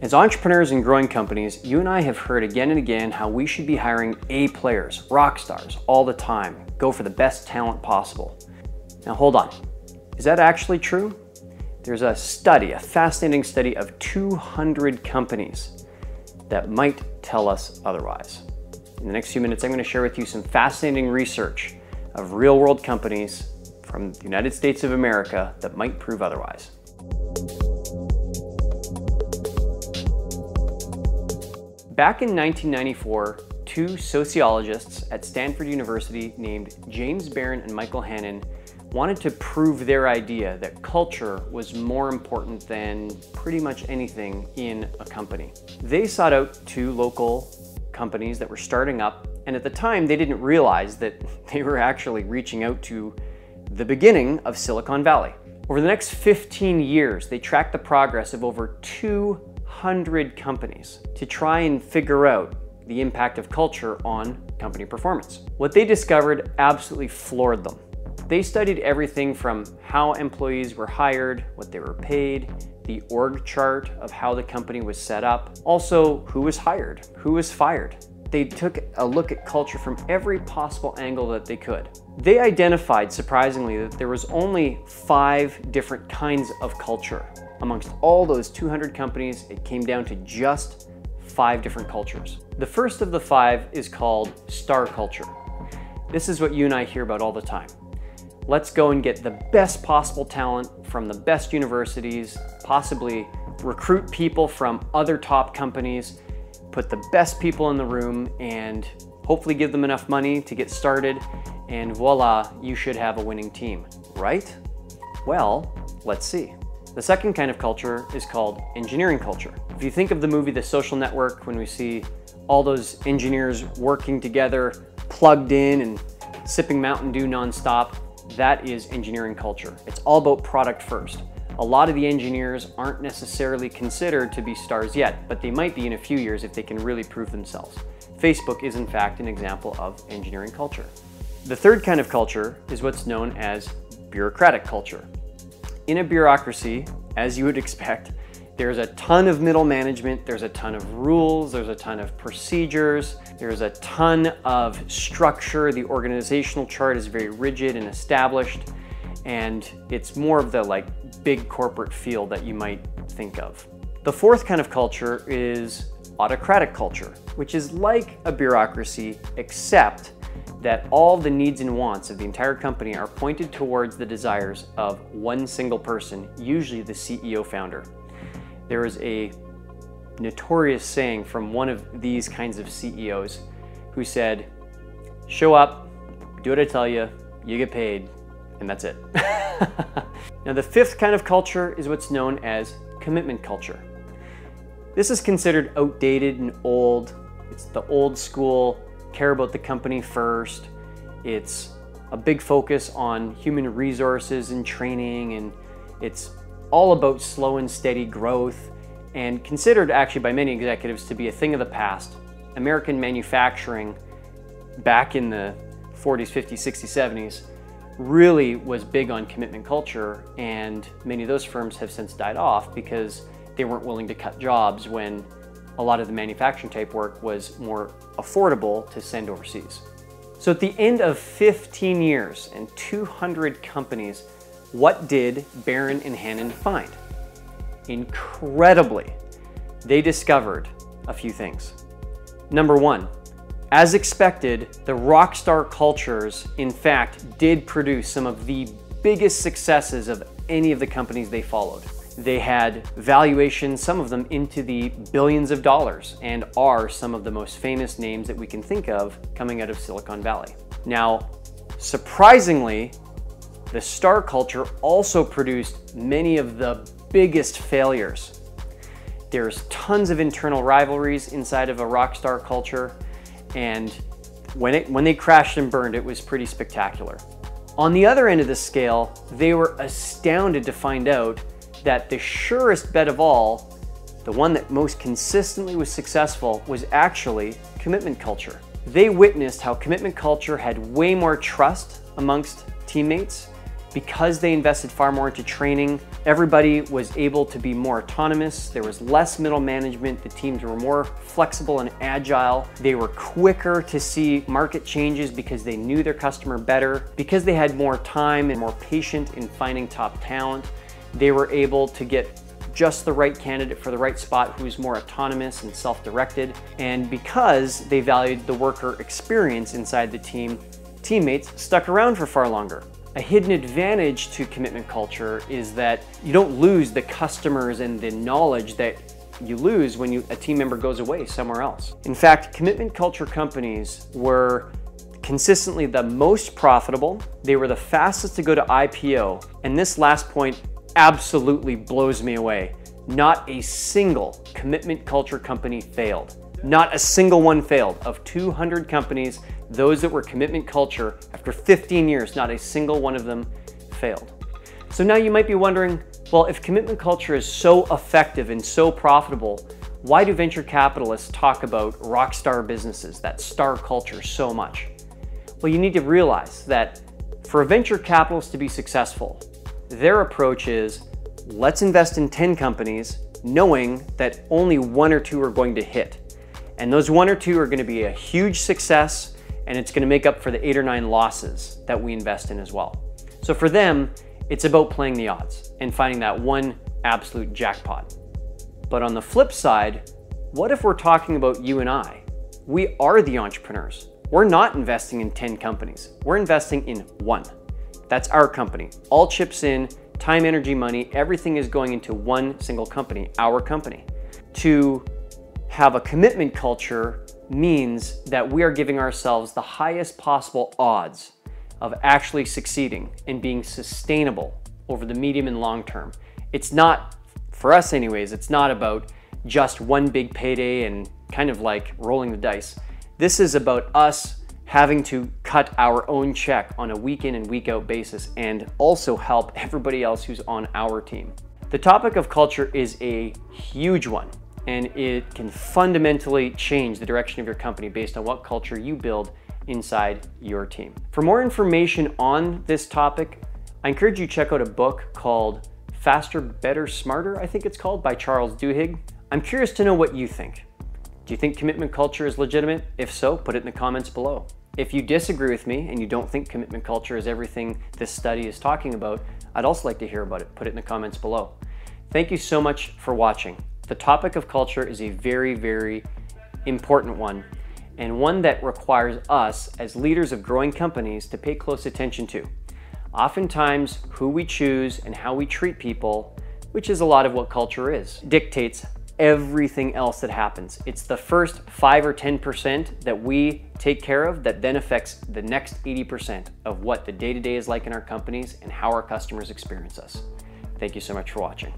As entrepreneurs and growing companies, you and I have heard again and again how we should be hiring A players, rock stars, all the time. Go for the best talent possible. Now hold on. Is that actually true? There's a study, a fascinating study of 200 companies that might tell us otherwise. In the next few minutes, I'm going to share with you some fascinating research of real world companies from the United States of America that might prove otherwise. Back in 1994, two sociologists at Stanford University named James Baron and Michael Hannan wanted to prove their idea that culture was more important than pretty much anything in a company. They sought out two local companies that were starting up, and at the time they didn't realize that they were actually reaching out to the beginning of Silicon Valley. Over the next 15 years, they tracked the progress of over 200 companies to try and figure out the impact of culture on company performance. What they discovered absolutely floored them. They studied everything from how employees were hired, what they were paid, the org chart of how the company was set up, also who was hired, who was fired. They took a look at culture from every possible angle that they could. They identified, surprisingly, that there was only five different kinds of culture. Amongst all those 200 companies, it came down to just five different cultures. The first of the five is called star culture. This is what you and I hear about all the time. Let's go and get the best possible talent from the best universities, possibly recruit people from other top companies, put the best people in the room, and hopefully give them enough money to get started, and voila, you should have a winning team, right? Well, let's see. The second kind of culture is called engineering culture. If you think of the movie The Social Network, when we see all those engineers working together, plugged in and sipping Mountain Dew nonstop, that is engineering culture. It's all about product first. A lot of the engineers aren't necessarily considered to be stars yet, but they might be in a few years if they can really prove themselves. Facebook is in fact an example of engineering culture. The third kind of culture is what's known as bureaucratic culture. In a bureaucracy, as you would expect, there's a ton of middle management, there's a ton of rules, there's a ton of procedures, there's a ton of structure. The organizational chart is very rigid and established, and it's more of the like big corporate feel that you might think of. The fourth kind of culture is autocratic culture, which is like a bureaucracy, except that all the needs and wants of the entire company are pointed towards the desires of one single person, usually the CEO founder. There is a notorious saying from one of these kinds of CEOs who said, Show up, do what I tell you, you get paid, and that's it. now, the fifth kind of culture is what's known as commitment culture. This is considered outdated and old. It's the old school, care about the company first. It's a big focus on human resources and training, and it's all about slow and steady growth and considered actually by many executives to be a thing of the past. American manufacturing back in the 40s, 50s, 60s, 70s really was big on commitment culture and many of those firms have since died off because they weren't willing to cut jobs when a lot of the manufacturing type work was more affordable to send overseas. So at the end of 15 years and 200 companies, what did Baron and Hannan find? Incredibly, they discovered a few things. Number one, as expected, the rockstar cultures, in fact, did produce some of the biggest successes of any of the companies they followed. They had valuations, some of them into the billions of dollars, and are some of the most famous names that we can think of coming out of Silicon Valley. Now, surprisingly, the star culture also produced many of the biggest failures. There's tons of internal rivalries inside of a rock star culture, and when, it, when they crashed and burned, it was pretty spectacular. On the other end of the scale, they were astounded to find out that the surest bet of all, the one that most consistently was successful, was actually commitment culture. They witnessed how commitment culture had way more trust amongst teammates Because they invested far more into training, everybody was able to be more autonomous. There was less middle management. The teams were more flexible and agile. They were quicker to see market changes because they knew their customer better. Because they had more time and more patient in finding top talent, they were able to get just the right candidate for the right spot who's more autonomous and self-directed. And because they valued the worker experience inside the team, teammates stuck around for far longer. A hidden advantage to commitment culture is that you don't lose the customers and the knowledge that you lose when you, a team member goes away somewhere else. In fact, commitment culture companies were consistently the most profitable. They were the fastest to go to IPO. And this last point absolutely blows me away. Not a single commitment culture company failed. Not a single one failed. Of 200 companies, those that were commitment culture, after 15 years, not a single one of them failed. So now you might be wondering, well, if commitment culture is so effective and so profitable, why do venture capitalists talk about rock star businesses, that star culture, so much? Well, you need to realize that for a venture capitalist to be successful, their approach is let's invest in 10 companies knowing that only one or two are going to hit. And those one or two are going to be a huge success and it's going to make up for the eight or nine losses that we invest in as well. So for them, it's about playing the odds and finding that one absolute jackpot. But on the flip side, what if we're talking about you and I? We are the entrepreneurs. We're not investing in 10 companies. We're investing in one. That's our company. All chips in, time, energy, money, everything is going into one single company, our company. To have a commitment culture means that we are giving ourselves the highest possible odds of actually succeeding and being sustainable over the medium and long term. It's not, for us anyways, it's not about just one big payday and kind of like rolling the dice. This is about us having to cut our own check on a week in and week out basis and also help everybody else who's on our team. The topic of culture is a huge one and it can fundamentally change the direction of your company based on what culture you build inside your team. For more information on this topic, I encourage you to check out a book called Faster, Better, Smarter, I think it's called, by Charles Duhigg. I'm curious to know what you think. Do you think commitment culture is legitimate? If so, put it in the comments below. If you disagree with me and you don't think commitment culture is everything this study is talking about, I'd also like to hear about it. Put it in the comments below. Thank you so much for watching. The topic of culture is a very, very important one and one that requires us as leaders of growing companies to pay close attention to. Oftentimes, who we choose and how we treat people, which is a lot of what culture is, dictates everything else that happens. It's the first 5 or 10% that we take care of that then affects the next 80% of what the day-to-day is like in our companies and how our customers experience us. Thank you so much for watching.